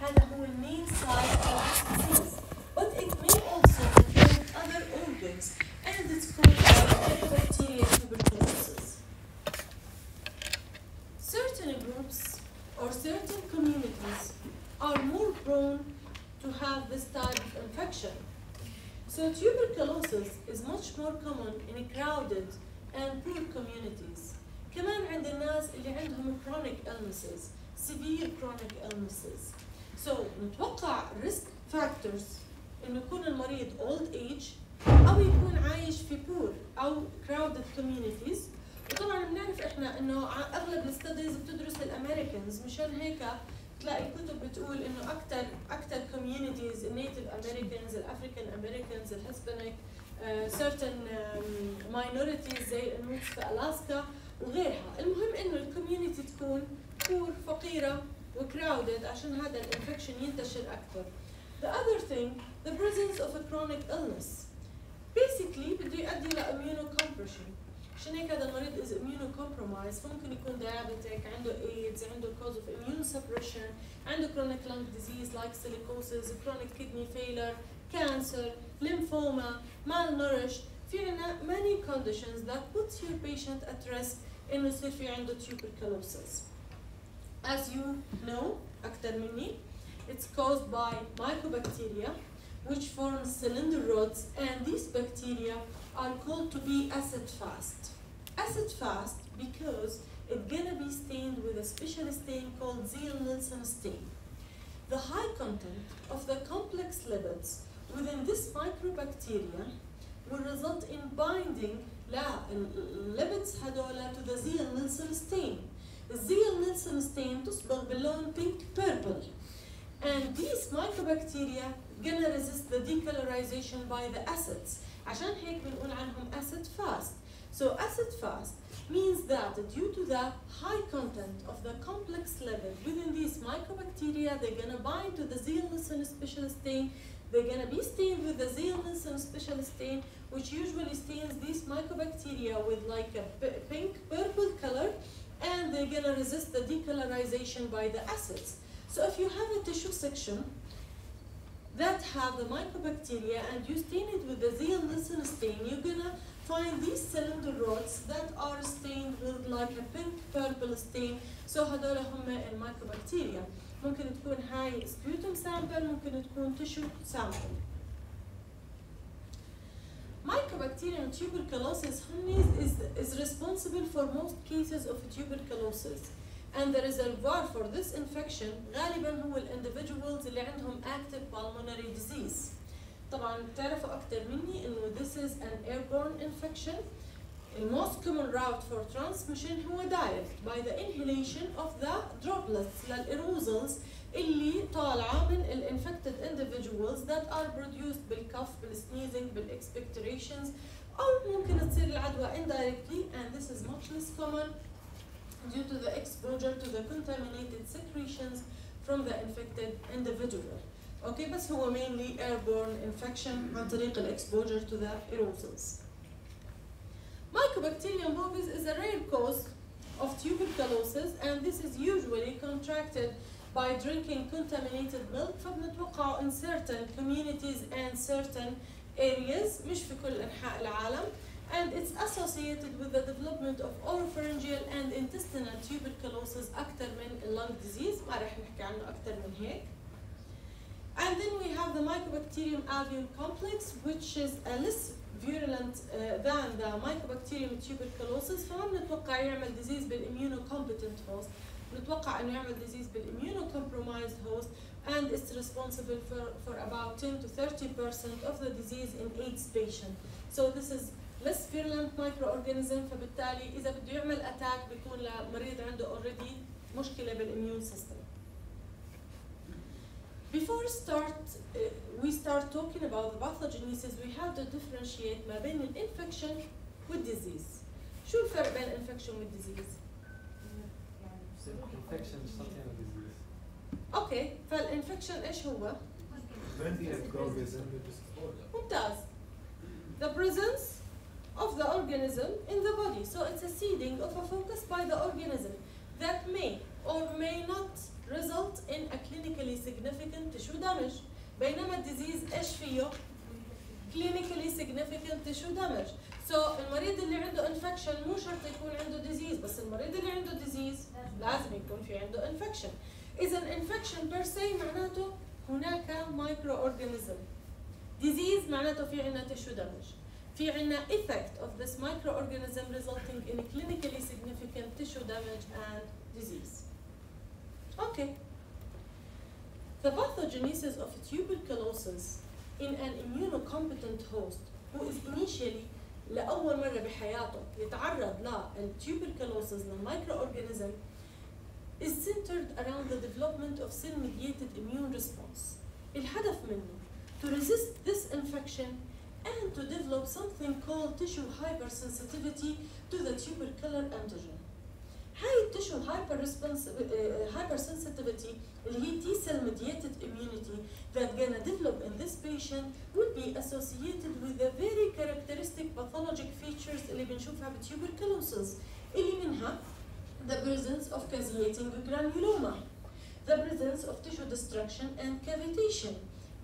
هذا هو المين side of this disease but it may also affect other organs and it's caused by Mycobacteria tuberculosis certain groups or certain communities are more prone to have this type of infection. So tuberculosis is much more common in crowded and poor communities. كمان عند الناس اللي عندهم chronic illnesses, severe chronic illnesses. So نتوقع risk factors انه يكون المريض old age أو يكون عايش في poor أو crowded communities. وطبعا بنعرف إحنا إنه أغلب ال studies بتدرس ال Americans مشان هيك تلاقي كتب بتقول إنه أكثر أكثر communities ال Native Americans ال African Americans ال Hispanic certain minorities زي ال Inuits في Alaska وغيرها. المهم إنه الكوميونتي تكون بور فقيرة وكراودد عشان هذا الانفكشن ينتشر اكثر The other thing, the presence of a chronic illness. Basically بده يؤدي ل immunocompression. عشان هيك هذا المريض is immunocompromised فممكن يكون diabetic عنده AIDS عنده cause of immune suppression عنده chronic lung disease like silicosis chronic kidney failure cancer lymphoma malnourished في عنا many conditions that put your patient at risk انه يصير في عنده tuberculosis as you know أكثر مني it's caused by mycobacteria which form cylinder rods and these bacteria are called to be acid fast. Acid fast because it's gonna be stained with a special stain called Zeal-Nielsen stain. The high content of the complex lipids within this microbacteria will result in binding لا الليبيدز هذولا to the Zeal-Nielsen stain. الزيل-نيلسون stain تصبغ باللون pink purple. And these microbacteria gonna resist the decolorization by the acids. عشان هيك بنقول عنهم acid fast. So acid fast means that due to the high content of the complex lipid within these microbacteria, they're gonna bind to the Zeal-Nielsen special stain. They're gonna be stained with the Zeal-Nielsen special stain, which usually stains these microbacteria with like a p- pink purple color, and they're gonna resist the decolorization by the acids. So if you have a tissue section that have the mycobacteria and you stain it with the Zeal-Nielsen stain, you're gonna find these cylinder rods that are stained with like a pink purple stain. So هدول هم الميكروبكتيريا. ممكن تكون هاي sputum sample ممكن تكون tissue sample. Mycobacterium tuberculosis humnis is, is responsible for most cases of tuberculosis. And the reservoir for this infection غالبا هو individuals اللي عندهم active pulmonary disease. طبعا بتعرفوا أكثر مني إنه this is an airborne infection. The most common route for transmission هو direct by the inhalation of the droplets للaerosols اللي طالعة من ال infected individuals that are produced بالكف بالsneezing بالexpectorations أو ممكن تصير العدوى indirectly and this is much less common due to the exposure to the contaminated secretions from the infected individual. Okay, بس هو mainly airborne infection عن طريق ال exposure to the aerosols. Mycobacterium bovis is a rare cause of tuberculosis and this is usually contracted by drinking contaminated milk فبنتوقع in certain communities and certain areas مش في كل أنحاء العالم and it's associated with the development of oropharyngeal and intestinal tuberculosis أكثر من lung disease ما رح نحكي عنه أكثر من هيك and then we have the Mycobacterium avium complex which is a less virulent uh, than the Mycobacterium tuberculosis فما بنتوقع يعمل disease بالimmunocompetent host نتوقع انه يعمل disease بالimmunocompromised host and it's responsible for, for about 10 to 30 percent of the disease in AIDS patient. So this is less virulent microorganism فبالتالي اذا بده يعمل اتاك بيكون لمريض عنده already مشكله بالimmune system. Before start, uh, we start talking about the pathogenesis, we have to differentiate ما بين الانفكشن والdisease. شو الفرق بين الانفكشن والdisease؟ infection is something of disease. اوكي فالانفكشن ايش هو؟ ممتاز. The presence of the organism in the body. So it's a seeding of a focus by the organism that may or may not result in a clinically significant significant tissue damage بينما الديزيز ايش فيه؟ clinically significant tissue damage سو so, المريض اللي عنده infection مو شرط يكون عنده disease بس المريض اللي عنده disease لازم يكون في عنده infection إذا infection per se معناته هناك microorganism disease معناته في عندنا tissue damage في عندنا effect of this microorganism resulting in clinically significant tissue damage and disease. Okay. The pathogenesis of tuberculosis in an immunocompetent host who is initially لأول مرة بحياته يتعرض للtuberculosis للمايكروأورجانيزم is centered around the development of cell-mediated immune response. الهدف منه to resist this infection and to develop something called tissue hypersensitivity to the tubercular antigen. هاي التشو hyper hypersensitivity اللي هي T cell mediated immunity that gonna develop in this patient would be associated with the very characteristic pathologic features اللي بنشوفها بtuberculosis اللي منها the presence of caseating granuloma, the presence of tissue destruction and cavitation,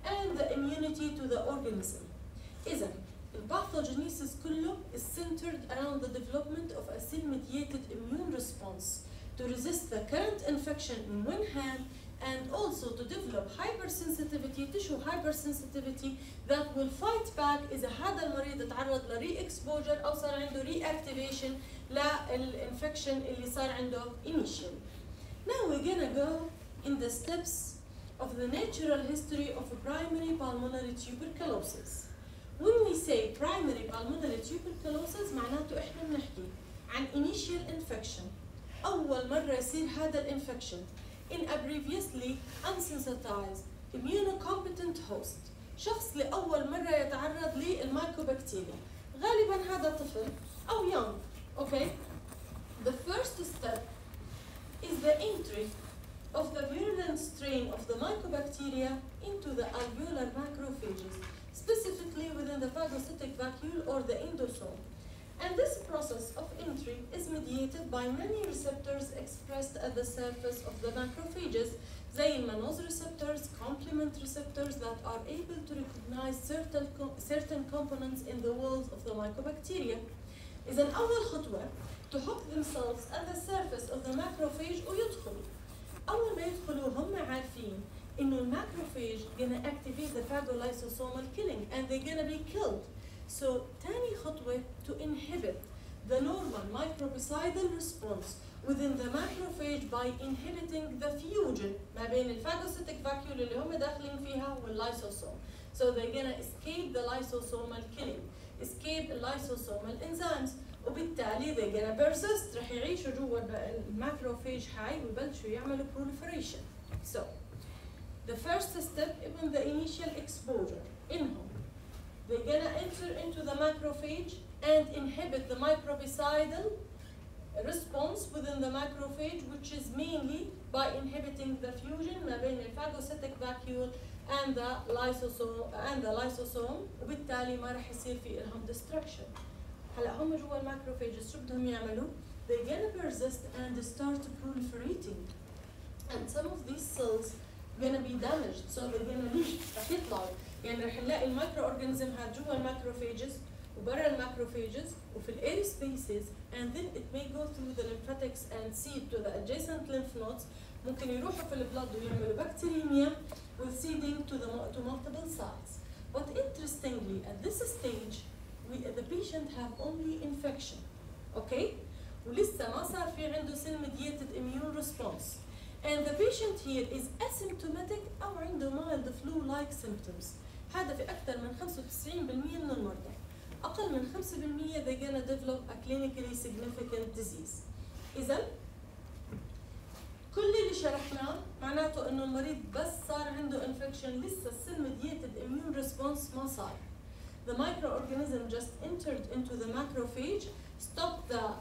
and the immunity to the organism. إذا الباثوجينيسيس كله is centered around the development of a cell-mediated immune response to resist the current infection in one hand and also to develop hypersensitivity, tissue hypersensitivity that will fight back إذا هذا المريض تعرض لري exposure أو صار عنده reactivation للانفكشن اللي صار عنده initially. Now we're gonna go in the steps of the natural history of primary pulmonary tuberculosis. When we say primary pulmonary tuberculosis معناته احنا بنحكي عن initial infection أول مرة يصير هذا الانفكشن in a previously unsensitized immunocompetent host شخص لأول مرة يتعرض للمايكوبكتيريا غالبا هذا طفل أو young okay the first step is the entry of the virulent strain of the mycobacteria into the alveolar macrophages specifically within the phagocytic vacuole or the endosome. And this process of entry is mediated by many receptors expressed at the surface of the macrophages, زي المانوز receptors, complement receptors that are able to recognize certain, certain components in the walls of the mycobacteria. إذا أول خطوة to hook themselves at the surface of the macrophage ويدخلوا. أول ما يدخلوا هم عارفين إنه الماكروفاج gonna activate the phagolysosomal killing and they're gonna be killed. So تاني خطوة to inhibit the normal microbicidal response within the macrophage by inhibiting the fusion ما بين الفاجوسيتك vacuole اللي هم داخلين فيها والليسوسوم. So they're gonna escape the lysosomal killing, escape the lysosomal enzymes. وبالتالي they're gonna persist رح يعيشوا جوا الماكروفاج حي ويبلشوا يعملوا proliferation. So the first step even the initial exposure إنهم they're gonna enter into the macrophage and inhibit the microbicidal response within the macrophage which is mainly by inhibiting the fusion ما بين الفاجوسيتك vacuole and the lysosome and the lysosome وبالتالي ما راح يصير في لهم destruction هلا هم جوا الماكروفاجز شو بدهم يعملوا؟ they're gonna persist and start proliferating and some of these cells هنا بيدمج تصور هنا مش رح يطلعوا يعني رح نلاقي ال microorganism هاد جوا ال macrophages وبرا ال macrophages وفي ال air spaces and then it may go through the lymphatics and seed to the adjacent lymph nodes ممكن يروحوا في البلاد ويعملوا بكتيريميا وسيدنج تو ذا تو مالتيبل سايتس But interestingly, at this stage, we, the patient have only infection. Okay? ولسه ما صار في عنده سيل ميديتد immune response. And the patient here is asymptomatic أو عنده mild flu-like symptoms. هذا في أكثر من 95% من المرضى. أقل من 5% they're gonna develop a clinically significant disease. إذا كل اللي شرحناه معناته إنه المريض بس صار عنده infection لسه السيل mediated immune response ما صار. The microorganism just entered into the macrophage stop the uh,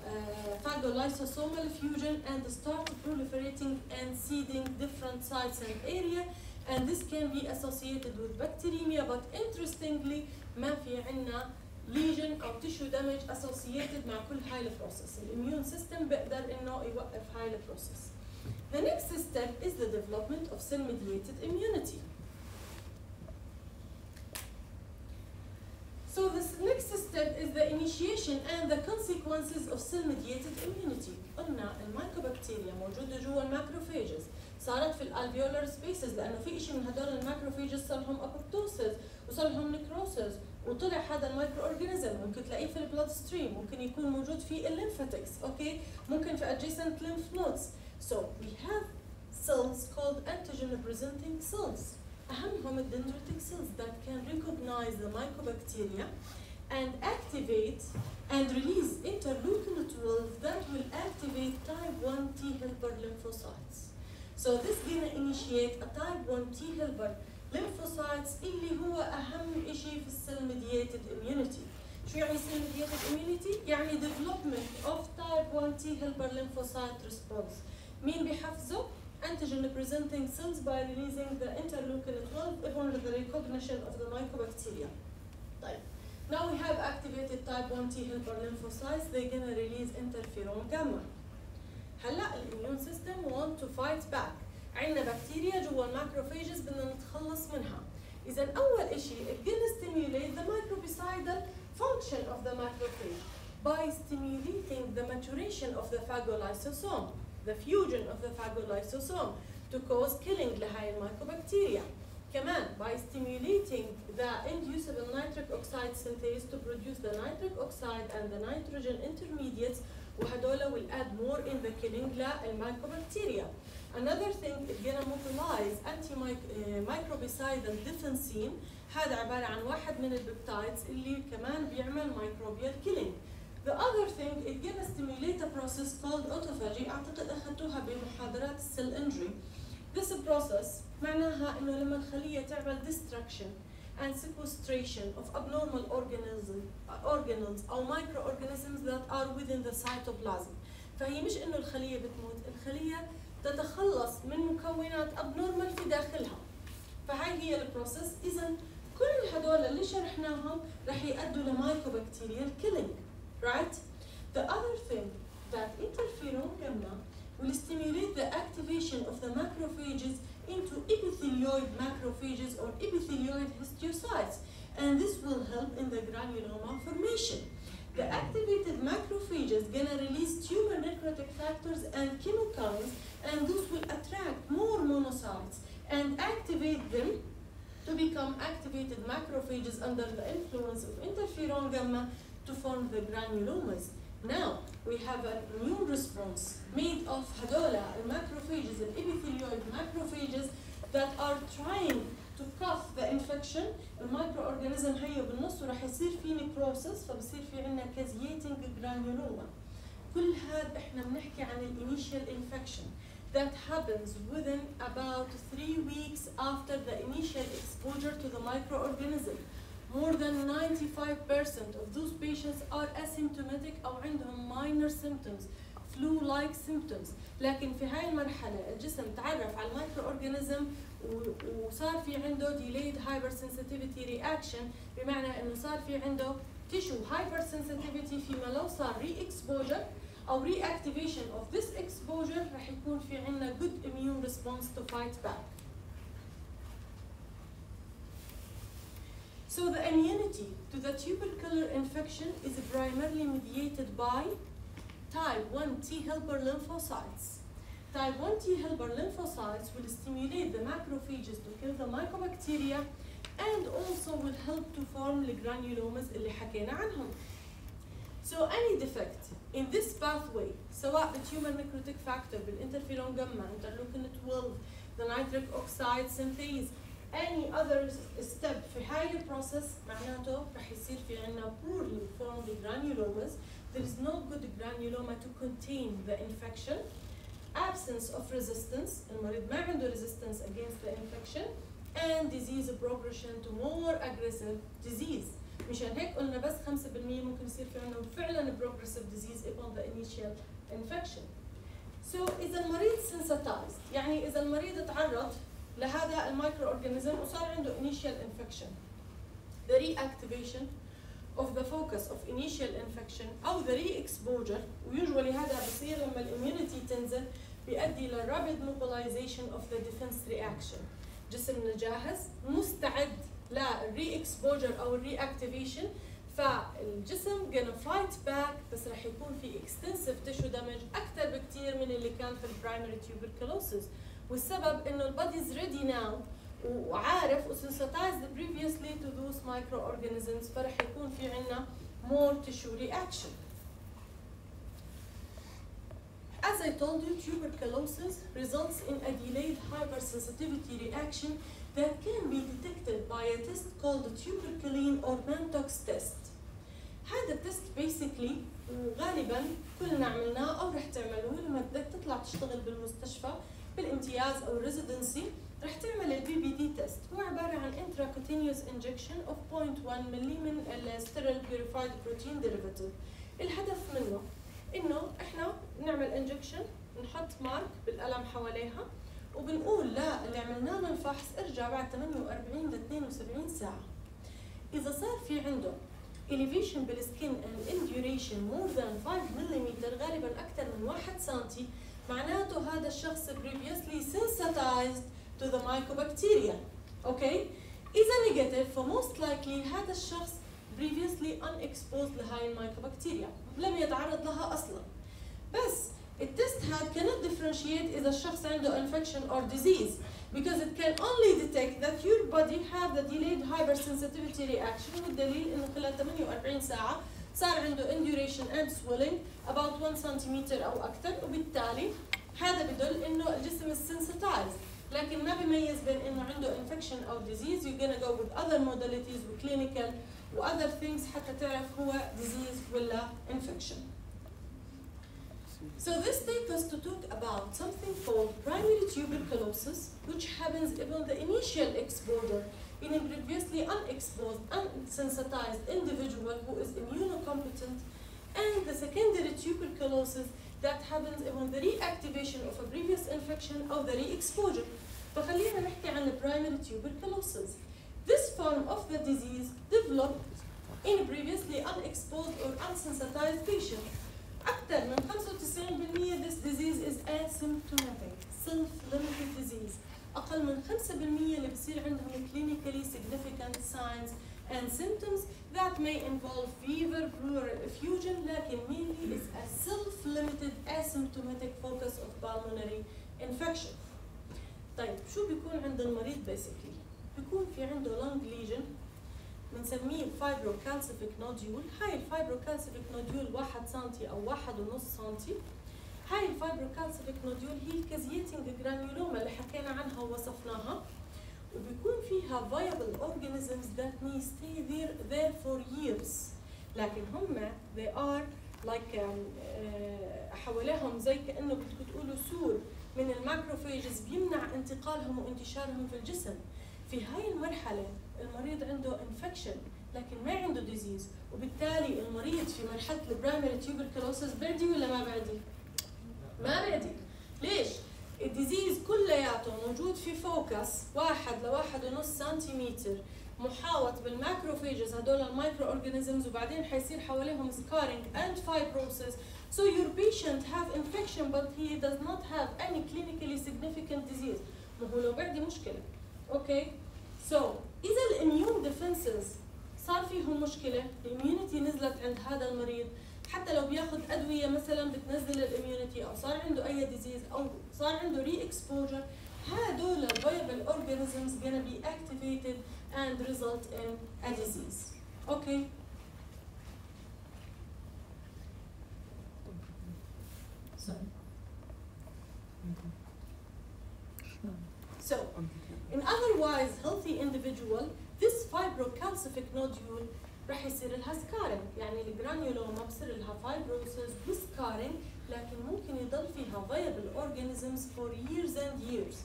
phagolysosomal fusion and start proliferating and seeding different sites and area and this can be associated with bacteremia but interestingly ما في عنا lesion او tissue damage associated مع كل هاي البروسيس الاميون سيستم بيقدر انه يوقف هاي البروسيس The next step is the development of cell-mediated immunity. So the next step is the initiation and the consequences of cell-mediated immunity. قلنا المايكوبكتيريا موجودة جوا الماكروفيجز صارت في الالفيولار سبيسز لانه في شيء من هدول الماكروفيجز صار لهم ابوبتوسيس وصار لهم نكروسيس وطلع هذا المايكرو اورجانيزم ممكن تلاقيه في البلاد ستريم ممكن يكون موجود في الليمفاتكس اوكي ممكن في adjacent lymph nodes so we have cells called antigen presenting cells أهمهم الدendritic cells that can recognize the mycobacteria and activate and release interleukin 12 that will activate type 1 T helper lymphocytes. So this gonna initiate a type 1 T helper lymphocytes اللي هو أهم شيء في السيل mediated immunity. شو يعني cell mediated immunity؟ يعني development of type 1 T helper lymphocyte response. مين بيحفزه؟ antigen presenting cells by releasing the interleukin 12 upon the recognition of the mycobacteria. طيب. Now we have activated type 1 T helper lymphocytes, they're gonna release interferon gamma. هلا الاميون سيستم want to fight back. عندنا بكتيريا جوا الماكروفيجز بدنا نتخلص منها. إذا أول شيء it gonna stimulate the microbicidal function of the macrophage by stimulating the maturation of the phagolysosome, the fusion of the phagolysosome to cause killing لهاي الميكوبكتيريا. كمان by stimulating the inducible nitric oxide synthase to produce the nitric oxide and the nitrogen intermediates وهدول will add more in the killing للميكوبكتيريا. Another thing is gonna mobilize anti-microbicidal defensine هذا عبارة عن واحد من البيبتايدز اللي كمان بيعمل microbial killing. The other thing it stimulate a process called autophagy أعتقد أخذتوها بمحاضرات السيل injury. This process معناها إنه لما الخلية تعمل destruction and sequestration of abnormal organisms, organelles أو microorganisms that are within the cytoplasm. فهي مش إنه الخلية بتموت، الخلية تتخلص من مكونات abnormal في داخلها. فهاي هي البروسيس، إذا كل هدول اللي شرحناهم رح يؤدوا لمايكوبكتيريال killing. Right? The other thing that interferon gamma will stimulate the activation of the macrophages into epithelioid macrophages or epithelioid histiocytes, and this will help in the granuloma formation. The activated macrophages gonna release tumor necrotic factors and chemokines, and this will attract more monocytes and activate them to become activated macrophages under the influence of interferon gamma to form the granulomas. Now we have an immune response made of هدول macrophages, the epithelioid macrophages that are trying to cuff the infection الميكروorganism هي بالنص وراح يصير في necrosis فبصير في عندنا caseating granuloma. كل هذا احنا بنحكي عن الانيشال infection that happens within about three weeks after the initial exposure to the microorganism. more than 95% of those patients are asymptomatic أو عندهم minor symptoms flu-like symptoms لكن في هاي المرحلة الجسم تعرف على المايكرو اورجانيزم وصار في عنده delayed hypersensitivity reaction بمعنى انه صار في عنده tissue hypersensitivity فيما لو صار re-exposure او reactivation of this exposure رح يكون في عندنا good immune response to fight back. So the immunity to the tubercular infection is primarily mediated by type 1 T helper lymphocytes. Type 1 T helper lymphocytes will stimulate the macrophages to kill the mycobacteria and also will help to form the granulomas اللي حكينا عنهم. So any defect in this pathway سواء التيومر necrotic factor بالinterferon gamma, interleukin 12, the nitric oxide synthase, any other step في هاي البروسيس معناته رح يصير في عنا poorly formed granulomas there is no good granuloma to contain the infection absence of resistance المريض ما عنده resistance against the infection and disease progression to more aggressive disease مشان هيك قلنا بس 5% ممكن يصير في عندهم فعلا progressive disease upon the initial infection so إذا المريض sensitized يعني إذا المريض تعرض لهذا المايكرو اورجانيزم وصار عنده initial infection the reactivation of the focus of initial infection أو the re-exposure و usually هذا بصير لما ال immunity تنزل بيؤدي rapid mobilization of the defense reaction جسمنا جاهز مستعد لل re-exposure أو ال reactivation فالجسم gonna fight back بس رح يكون في extensive tissue damage أكثر بكثير من اللي كان في ال primary tuberculosis والسبب إنه ال body is ready now وعارف و sensitized previously to those microorganisms فرح يكون في عندنا more tissue reaction As I told you, tuberculosis results in a delayed hypersensitivity reaction that can be detected by a test called the tuberculin or Mantoux test. هذا ال test basically غالبا كلنا عملناه أو رح تعملوه لما بدك تطلع تشتغل بالمستشفى بالامتياز أو ال residency رح تعمل ال PPD test هو عبارة عن intracutaneous injection of 0.1 ملي من ال sterile purified protein derivative. الهدف منه إنه إحنا نعمل injection نحط mark بالقلم حواليها وبنقول لا اللي عملنا له الفحص ارجع بعد 48 ل 72 ساعة. إذا صار في عنده elevation بال skin and induration more than 5 ملم غالبا أكثر من 1 سنتي معناته هذا الشخص previously sensitized to the mycobacteria اوكي اذا نيجاتيف فموست لايكلي هذا الشخص previously unexposed لهاي المايكوبكتيريا لم يتعرض لها اصلا بس التست هاد cannot differentiate اذا الشخص عنده infection or disease because it can only detect that your body have the delayed hypersensitivity reaction والدليل انه خلال 48 ساعه صار عنده induration and swelling about 1 سنتيمتر او اكثر وبالتالي هذا بدل انه الجسم sensitized لكن ما بيميز بين انه عنده infection او disease you're gonna go with other modalities وclinical و other things حتى تعرف هو disease ولا infection. So this takes us to talk about something called primary tuberculosis which happens upon the initial exposure in a previously unexposed, unsensitized individual who is immunocompetent and the secondary tuberculosis that happens upon the reactivation of a previous infection or the re-exposure. فخلينا نحكي عن primary tuberculosis. This form of the disease developed in a previously unexposed or unsensitized patient. أكثر من 95% this disease is asymptomatic, Self-limited disease. أقل من 5% اللي بصير عندهم clinically significant signs and symptoms that may involve fever, pleural effusion لكن mainly is a self-limited asymptomatic focus of pulmonary infection. طيب شو بيكون عند المريض basically؟ بيكون في عنده lung lesion بنسميه fibrocalcific nodule هاي الفايبروكالسيفيك نوديول واحد سنتي أو واحد ونص هاي ال fibrocalcific nodule هي ال caseating granuloma اللي حكينا عنها ووصفناها. وبيكون فيها viable organisms that may stay there, there for years. لكن هم they are like um, uh, حواليهم زي كأنه بدكم تقولوا سور من ال macrophages بيمنع انتقالهم وانتشارهم في الجسم. في هاي المرحلة المريض عنده infection لكن ما عنده disease وبالتالي المريض في مرحلة ال primary tuberculosis بعدي ولا ما بعدي؟ ما بعدي ليش؟ ال disease كلياته موجود في focus واحد لواحد ونص سنتيمتر محاوط بال macrophages هدول ال microorganisms وبعدين حيصير حواليهم scarring and fibrosis. So your patient have infection but he does not have any clinically significant disease. ما هو لو بعدي مشكلة. okay so إذا ال immune defenses صار فيهم مشكلة ال immunity نزلت عند هذا المريض. حتى لو بياخذ ادويه مثلا بتنزل ال immunity أو صار عنده اي disease أو صار عنده re-exposure هدول ال viable organisms gonna be activated and result in a disease okay So, in otherwise healthy individual, this fibrocalcific nodule رح يصير لها scarring يعني ال granuloma بصير لها fibrosis و scarring لكن ممكن يضل فيها viable organisms for years and years.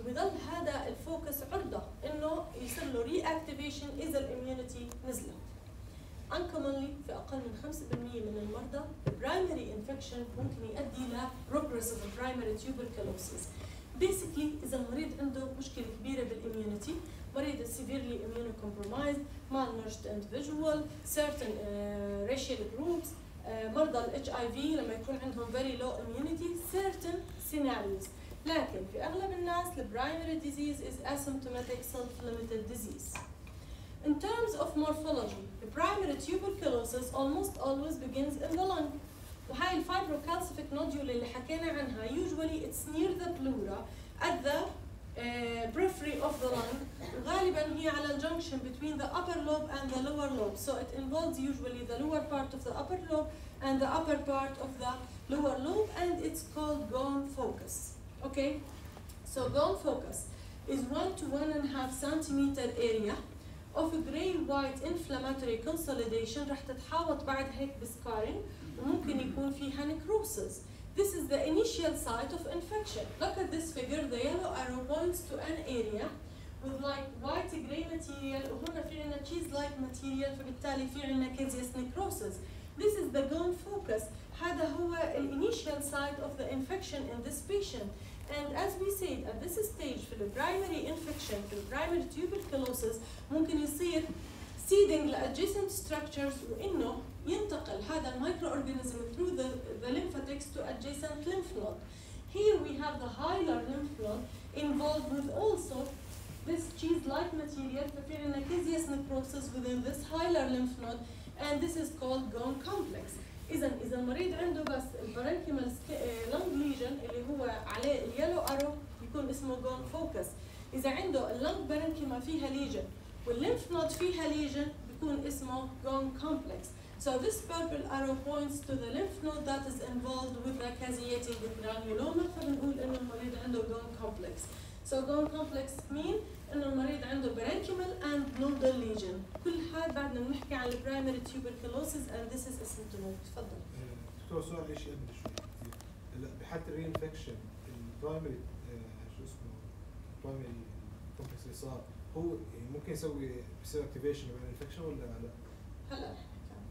وبضل هذا ال focus عرضة إنه يصير له reactivation إذا ال immunity نزلت. Uncommonly في أقل من 5% من المرضى primary infection ممكن يؤدي ل progressive primary tuberculosis. Basically إذا المريض عنده مشكلة كبيرة بالاميونيتي مريض severely immunocompromised malnourished individual certain uh, racial groups آه، مرضى الاتش اي في لما يكون عندهم very low immunity certain scenarios لكن في اغلب الناس البرايمري disease is asymptomatic self-limited disease. In terms of morphology, the primary tuberculosis almost always begins in the lung. وهاي الفايبروكالسيفيك nodule اللي حكينا عنها usually it's near the pleura at the uh, periphery of the lung غالبا هي على junction between the upper lobe and the lower lobe so it involves usually the lower part of the upper lobe and the upper part of the lower lobe and it's called gone focus okay so gone focus is one to one and a half centimeter area of a gray white inflammatory consolidation رح تتحوط بعد هيك بسكارين وممكن يكون فيها necrosis This is the initial site of infection. Look at this figure, the yellow arrow points to an area with like white gray material وهنا في عنا cheese like material فبالتالي في عنا caseous necrosis. This is the gone focus. هذا هو ال initial site of the infection in this patient. And as we said at this stage في the primary infection في the primary tuberculosis ممكن يصير seeding ل adjacent structures وإنه ينتقل هذا المايكروorganism through the, the lymphatics to adjacent lymph node. Here we have the hilar lymph node involved with also this cheese-like material ففي عنا caseous necrosis within this hilar lymph node and this is called gone complex. إذا إذا المريض عنده بس البرانكيمال lung lesion اللي هو عليه اليلو arrow بيكون اسمه gone focus. إذا عنده اللنج برانكيما فيها lesion والليمف نود فيها lesion بيكون اسمه gone complex. So this purple arrow points to the lymph node that is involved with the caseating granuloma فبنقول إنه المريض عنده Ghon complex. So Ghon complex mean إنه المريض عنده parenchymal and nodal lesion. كل هذا بعدنا بنحكي عن primary tuberculosis and this is asymptomatic. تفضل. دكتور سؤال ليش يقدر شوي هلا بحاله ال reinfection ال primary شو اسمه ال primary complex اللي صار هو ممكن يسوي بيصير activation بال infection ولا لا؟ هلا رح نحكي عنه.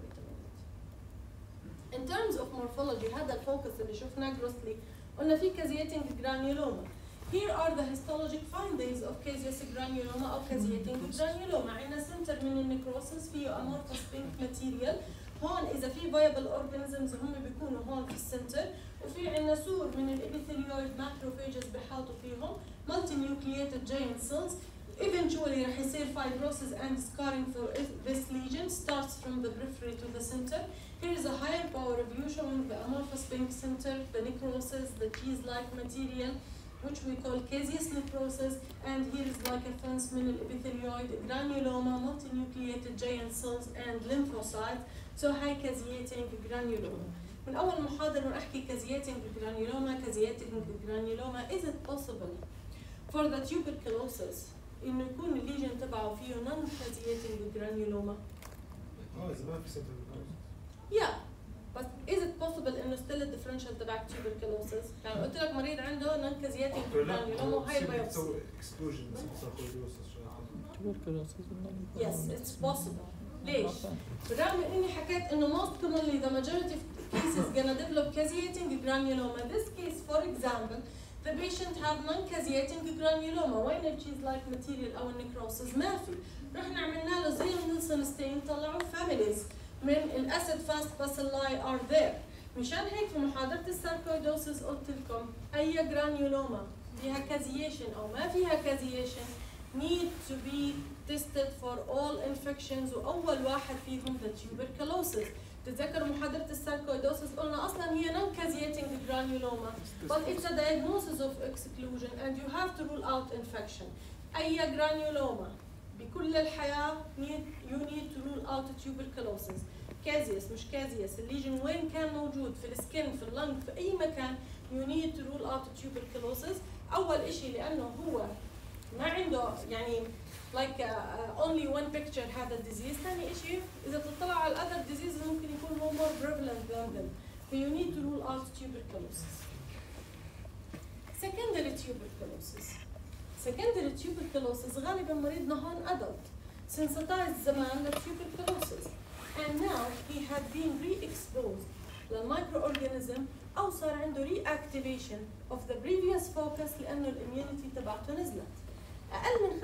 Wait a minute. In terms of morphology هذا ال focus اللي شفناه grossly قلنا في caseating granuloma. Here are the histologic findings of caseous granuloma أو caseating granuloma. عندنا center من ال necrosis فيه amorphous pink material. هون إذا في viable organisms هم بيكونوا هون في السنتر وفي عندنا سور من الابيثيليويد macrophages بحاطوا فيهم multinucleated giant cells Eventually رح يصير fibrosis and scarring for this lesion starts from the periphery to the center. Here is a higher power view showing the amorphous pink center, the necrosis, the cheese-like material, which we call caseous necrosis, and here is like a fence من الابيثيليوid, granuloma, multinucleated giant cells, and lymphocytes. So high caseating granuloma. من أول محاضرة نحكي caseating granuloma, caseating granuloma. Is it possible for the tuberculosis إنه يكون الليجن تبعه فيه non caseating granuloma? آه اذا ما في سنتر Yeah. But is it possible انه still الديفرنشال تبع tuberculosis؟ يعني قلت لك مريض عنده non caseating granuloma وهي البيوبسي. بس ساركويدوسس Yes, it's possible. ليش؟ بالرغم اني حكيت انه most commonly the majority of cases gonna develop caseating granuloma. In this case, for example, the patient have non-caseating granuloma. وين ال cheese-like material أو ال necrosis؟ ما في. رحنا عملنا له Ziehl-Neelsen stain طلعوا families من ال acid-fast bacilli are there. مشان هيك في محاضرة ال sarcoidosis قلت لكم أي granuloma فيها caseation أو ما فيها كازيشن need to be tested for all infections وأول واحد فيهم the tuberculosis. تتذكروا محاضرة ال sarcoidosis قلنا أصلا هي non caseating granuloma but it's a diagnosis of exclusion and you have to rule out infection. أي granuloma بكل الحياة you need to rule out tuberculosis. caseous مش caseous ال lesion وين كان موجود في ال skin في ال lung في أي مكان you need to rule out tuberculosis أول إشي لأنه هو ما عنده يعني like uh, uh, only one picture هذا الديزيز ثاني إشي إذا تطلع على الأذر diseases ممكن يكون هو more prevalent than them so you need to rule out tuberculosis secondary tuberculosis secondary tuberculosis غالبا مريضنا هون adult sensitized زمان للtuberculosis and now he had been re-exposed للمايكروorganism أو صار عنده reactivation of the previous focus لأنه الاميونيتي تبعته نزلت أقل من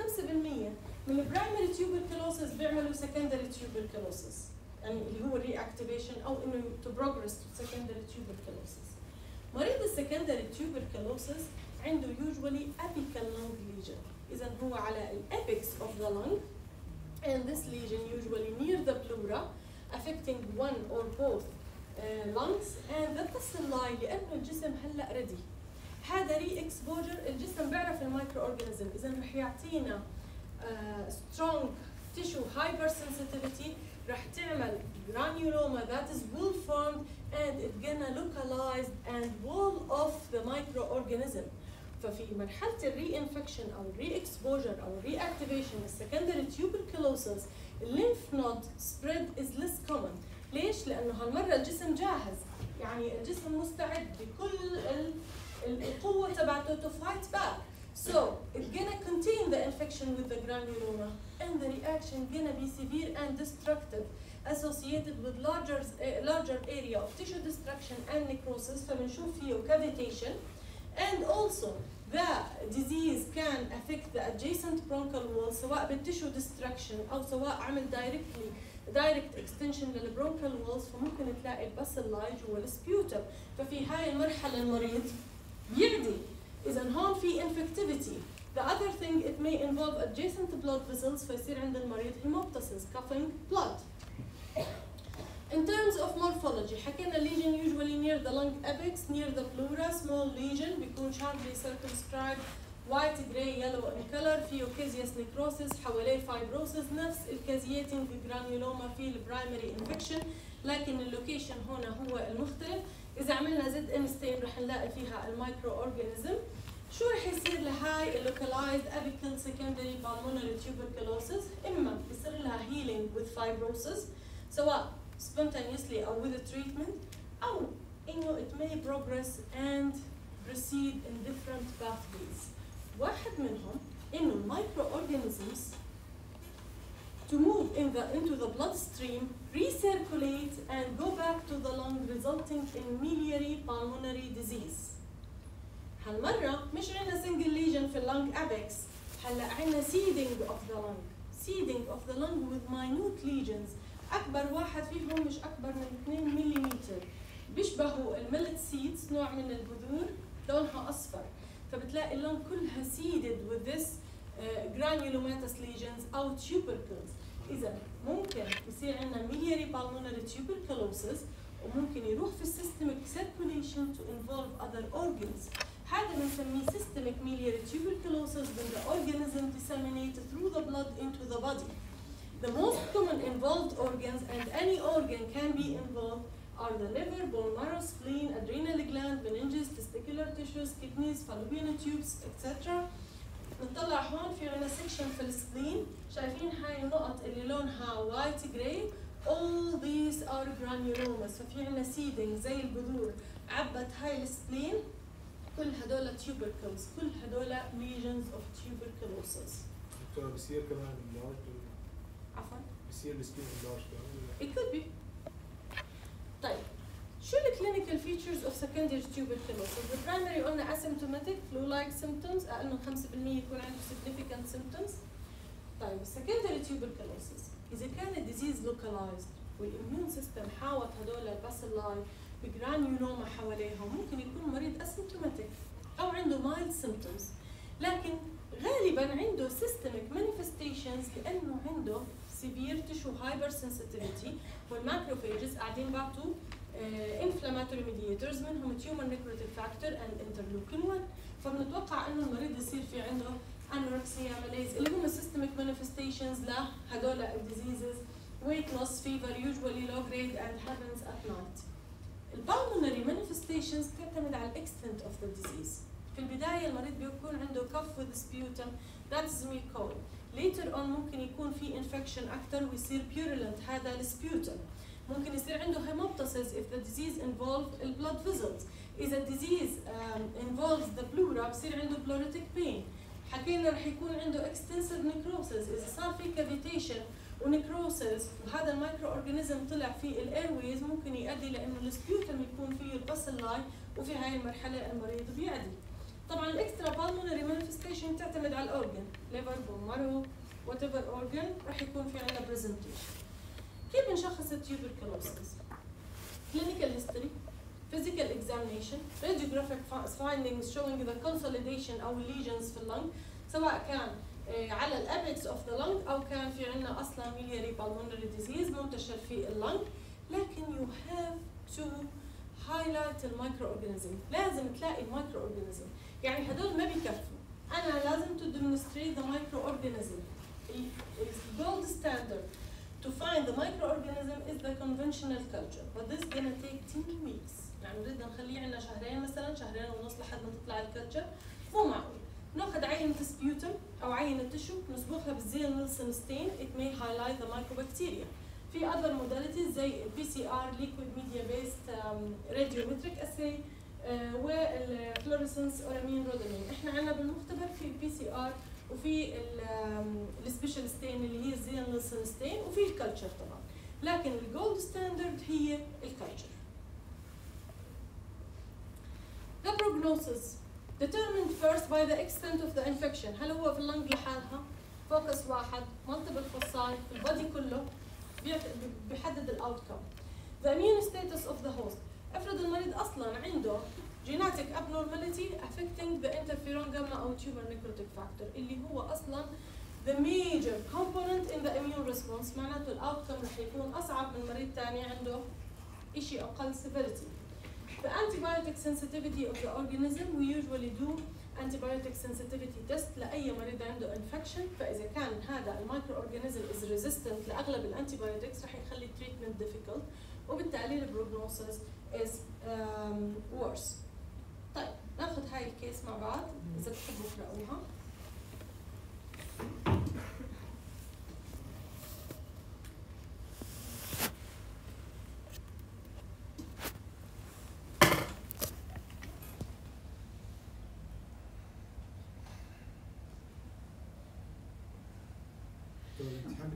5% من ال primary tuberculosis بيعملوا secondary tuberculosis يعني اللي هو reactivation أو إنه to progress to secondary tuberculosis مريض ال secondary tuberculosis عنده usually apical lung lesion اذا هو على ال apex of the lung and this lesion usually near the pleura affecting one or both uh, lungs and the tussle lie لأنه الجسم هلأ ready. هذا re-exposure الجسم بيعرف ال microorganism إذا رح يعطينا strong tissue hypersensitivity رح تعمل granuloma that is well formed and it's gonna localize and wall off the microorganism. ففي مرحلة ال reinfection أو ال re-exposure أو ال reactivation ال secondary tuberculosis الليمف نود سبريد از ليس كومن ليش؟ لأنه هالمرة الجسم جاهز. يعني الجسم مستعد بكل ال- ال- القوة تبعته to fight back So it's gonna contain the infection with the granuloma and the reaction gonna be severe and destructive associated with larger uh, larger area of tissue destruction and necrosis فبنشوف فيه cavitation and also the disease can affect the adjacent bronchial wall سواء بالتشو destruction أو سواء عمل directly direct extension للبرونكال walls فممكن تلاقي الباسلاي جوا السبيوتم ففي هاي المرحله المريض بيعدي اذا هون في infectivity The other thing it may involve adjacent blood vessels فيصير عند المريض hemoptysis coughing blood. In terms of morphology حكينا lesion usually near the lung apex near the pleura small lesion بيكون sharply circumscribed white gray yellow in color فيه caseous necrosis حواليه fibrosis نفس الكازياتنج granuloma في البرايمري infection لكن ال location هنا هو المختلف إذا عملنا ZN stain رح نلاقي فيها ال microorganism شو رح يصير لهاي ال localized apical secondary pulmonary tuberculosis إما بصير لها healing with fibrosis سواء spontaneously أو with treatment أو إنه it may progress and proceed in different pathways واحد منهم إنه ال microorganisms to move in the into the bloodstream recirculate and go back resulting in miliary pulmonary disease. هالمرة مش عندنا single lesion في اللنج apex هلا عندنا seeding of the lung seeding of the lung with minute lesions أكبر واحد فيهم مش أكبر من 2 ملم بيشبهوا الميلت seeds نوع من البذور لونها أصفر فبتلاقي اللون كلها seeded with this uh, granulomatous lesions أو tubercles إذا ممكن يصير عندنا miliary pulmonary tuberculosis وممكن يروح في systemic circulation to involve other organs هذا بنسميه systemic miliary tuberculosis when the organism disseminates through the blood into the body. The most common involved organs and any organ can be involved are the liver, bone marrow, spleen, adrenal gland, meninges, testicular tissues, kidneys, fallopian tubes, etc. نطلع هون في عنا section في السبلين شايفين هاي النقط اللي لونها white gray all these are granulomas ففي عنا seeding زي البذور عبت هاي ال spleen كل هدول tubercles كل هدول lesions of tuberculosis دكتور بصير كمان ال large عفوا بصير السكين ال large كمان It could be. طيب شو ال clinical features of secondary tuberculosis؟ The primary قلنا asymptomatic flu-like symptoms أقل من 5% يكون عنده significant symptoms. طيب secondary tuberculosis إذا كان ال disease localized وال immune system حاوط هدول ال bacilli ب granuloma حواليهم ممكن يكون مريض asymptomatic أو عنده mild symptoms. لكن غالبا عنده systemic manifestations لأنه عنده severe tissue hypersensitivity وال macrophages قاعدين بعطوا uh, inflammatory mediators منهم tumor necrotic factor and interleukin 1 فبنتوقع إنه المريض يصير في عنده anorexia malaise اللي هم systemic manifestations لهدول الديزيزز weight loss fever usually low grade and happens at night. البالمونري manifestations تعتمد على الاكستنت of the disease. في البداية المريض بيكون عنده cough with sputum that is mucol. later on ممكن يكون في infection أكثر ويصير purulent هذا السبيوتم. ممكن يصير عنده hemoptysis if the disease involved the blood vessels. إذا disease um, involves the pleura بصير عنده pleuritic pain. حكينا رح يكون عنده extensive necrosis إذا صار في cavitation و necrosis وهذا ال microorganism طلع في ال airways ممكن يؤدي لإنه ال sputum يكون فيه ال bacilli وفي هاي المرحلة المريض بيعدي. طبعا ال extrapulmonary manifestation تعتمد على ال organ liver bone marrow whatever organ رح يكون في عندنا presentation. كيف بنشخص ال tuberculosis؟ clinical history physical examination radiographic fi- findings showing the consolidation او lesions في اللنج سواء كان آه، على الابكس اوف ذا lung او كان في عندنا اصلا ميلياري pulmonary disease منتشر في اللنج لكن you have to highlight المايكرو اورجانيزم لازم تلاقي المايكرو اورجانيزم يعني هدول ما بيكفوا انا لازم to demonstrate the microorganism the gold standard to find the microorganism is the conventional culture but this gonna take 10 weeks يعني بدنا نخليه عندنا شهرين مثلا شهرين ونص لحد ما تطلع ال culture. مو معقول. ناخذ عينة sputum أو عينة tissue نصبغها بال Ziehl-Neelsen stain. It may highlight the mycobacteria. في other modalities زي PCR liquid media based um, radiometric assay وال fluorescence auramine rhodamine إحنا عندنا بالمختبر في ال PCR وفي ال special stain اللي هي ال Ziehl-Neelsen stain وفي ال culture طبعا. لكن ال gold standard هي ال culture. The prognosis determined first by the extent of the infection هل هو في ال lung لحالها focus واحد multiple foci في ال body كله بيحدد ال outcome The immune status of the host افرض المريض أصلا عنده genetic abnormality affecting the interferon gamma أو tumor necrotic factor اللي هو أصلا the major component in the immune response معناته الاوتكم رح يكون اصعب من مريض ثاني عنده شيء أقل severity The antibiotic sensitivity of the organism we usually do antibiotic sensitivity test لأي مريض عنده infection فإذا كان هذا المايكرو اورجانيزم is resistant لأغلب الانتيبيوتكس رح يخلي treatment difficult وبالتالي البروجنوسيس is um, worse. طيب ناخذ هاي الكيس مع بعض إذا بتحبوا تقرأوها.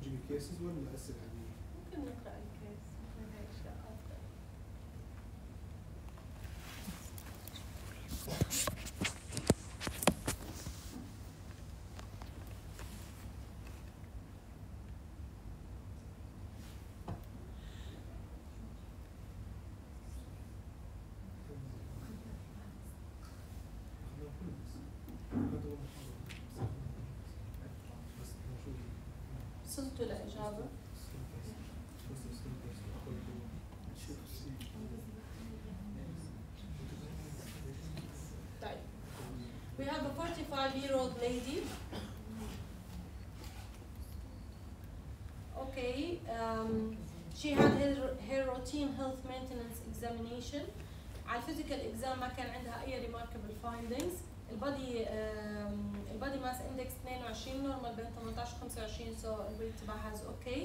adjudications were less severe. وصلتوا لإجابة؟ طيب. We have a 45 year old lady. Okay, um, she had her, her routine health maintenance examination. على الفيزيكال اكزام ما كان عندها اي remarkable findings. البادي um, البادي ماس اندكس 22 نورمال بين 18 و 25 so الويت تبعها is okay.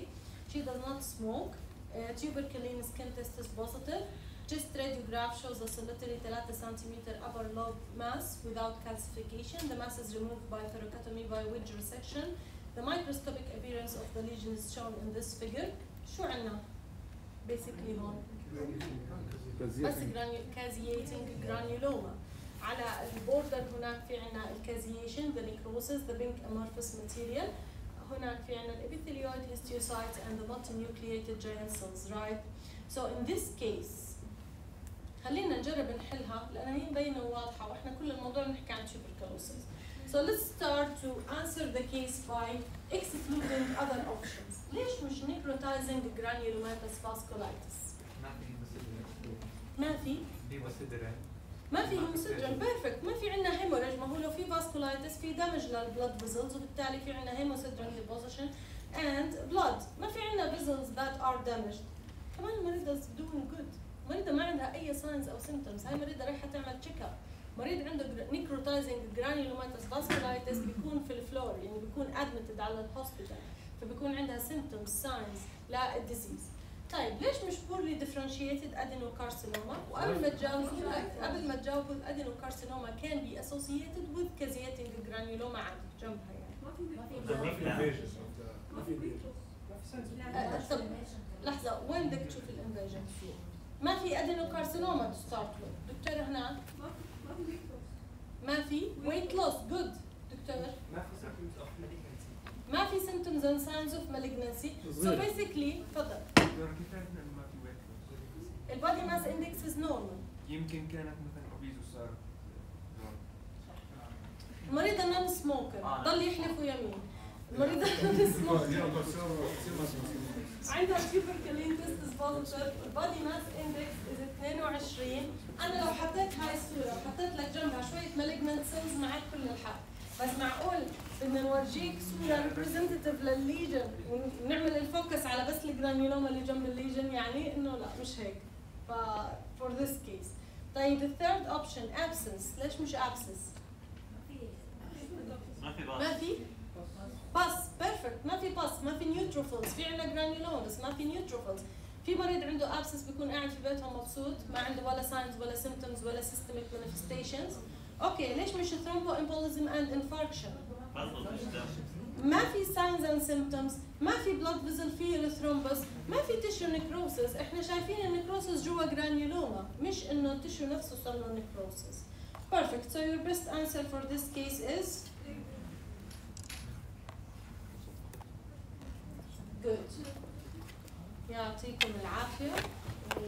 She does not smoke. Uh, tuberculin skin test is positive. Chest radiograph shows a solitary 3 cm upper lobe mass without calcification. The mass is removed by thoracotomy by wedge resection. The microscopic appearance of the lesion is shown in this figure. شو عنا؟ Basically هون بس كازياتنج جرانيولوما على البوردر هناك في عنا الكازيشن the necrosis the pink amorphous material هناك في عنا الابيثيليوid histiocytes and the multinucleated giant cells right so in this case خلينا نجرب نحلها لانها هي مبينه وواضحه وإحنا كل الموضوع بنحكي عن tuberculosis so let's start to answer the case by excluding other options ليش مش necrotizing granulomatous vasculitis ما في ما في ما في hemosiderin perfect ما في عندنا hemorrhage ما هو لو في vasculitis في damage لل blood vessels وبالتالي في عندنا hemosiderin deposition and blood ما في عندنا vessels that are damaged كمان المريضة is doing good. المريضة ما عندها أي signs أو symptoms هاي مريضة رايحة تعمل check up مريض عنده necrotizing granulomatous vasculitis بيكون في ال floor يعني بيكون admitted على ال hospital فبيكون عندها symptoms signs لل disease طيب ليش مش poorly differentiated adenocarcinoma وقبل ما تجاوبوا قبل ما تجاوبوا ال adenocarcinoma can be associated with caseating granuloma عندك جنبها يعني ما في ما في آه، طب لحظة وين بدك تشوف ال invasion؟ ما في adenocarcinoma to start دكتور هناك ما في weight loss good دكتور ما في symptoms of malignancy ما في symptoms and signs of malignancy so صغيرة. basically تفضل ال body mass index is normal يمكن كانت مثلا obese وصار المريض ال non-smoker آه. ضل يحلف ويمين. المريض ال non-smoker عنده tuberculin test is positive ال body mass index is 22 أنا لو حطيت هاي الصورة وحطيت لك جنبها شوية malignant cells معك كل الحق. بس معقول بدنا نورجيك صورة representative لل lesion؟ ونعمل ال focus على بس ال granuloma اللي جنب ال lesion يعني إنه لا مش هيك. ف for this case. طيب third option abscess. ليش مش abscess؟ ما في ما في pus perfect ما في pus ما في neutrophils في عندنا granuloma بس ما في neutrophils في مريض عنده abscess بيكون قاعد في بيتهم مبسوط ما عنده ولا signs ولا symptoms ولا systemic manifestations okay ليش مش thromboembolism and infarction ما في signs and symptoms ما في blood vessel فيه thrombus ما في tissue necrosis إحنا شايفين ال necrosis جوا granuloma مش إنه ال tissue نفسه صار له necrosis Perfect. So your best answer for this case is? Good. يعطيكم العافية. و